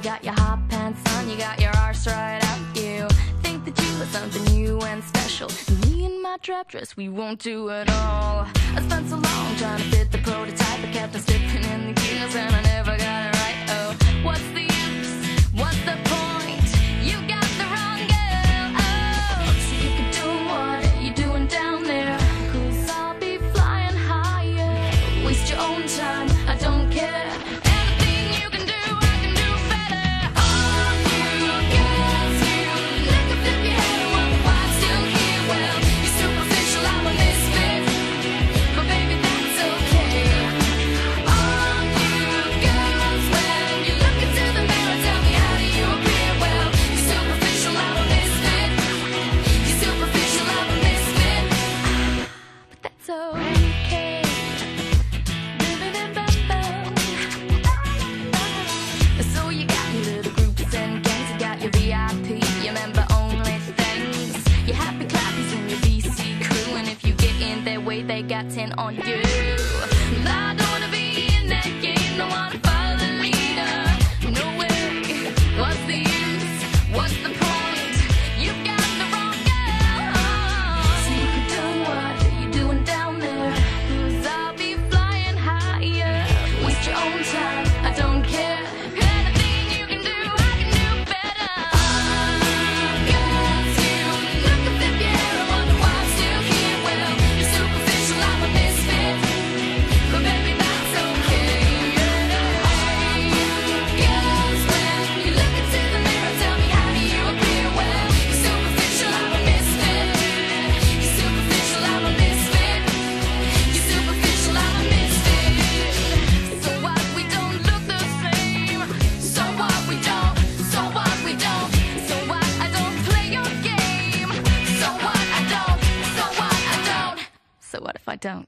You got your hot pants on, you got your arse right out. You think that you are something new and special. Me and my trap dress, we won't do it all. I spent so long trying to fit the prototype, I kept on slipping in the gears and I never got it right. Oh, what's the use? What's the point? You got the wrong girl. Oh, so you can do what you're doing down there, I'll be flying higher. Waste your own time. I got 10 on you. don't.